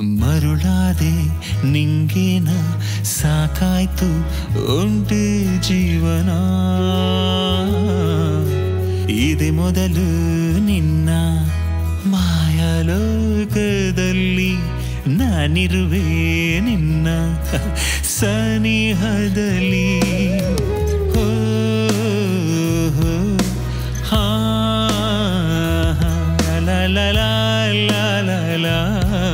ಮರುಳಾದೆ ನಿಂಗೇನ ಸಾಕಾಯ್ತು ಉಂಟು ಜೀವನ. ಇದೆ ಮೊದಲು ನಿನ್ನ ಮಾಯಾಲೋಕದಲ್ಲಿ ನಾನಿರುವೆ ನಿನ್ನ ಸನಿಹದಲ್ಲಿ. ಹಾ ಲ, ಲಾ ಲಾ.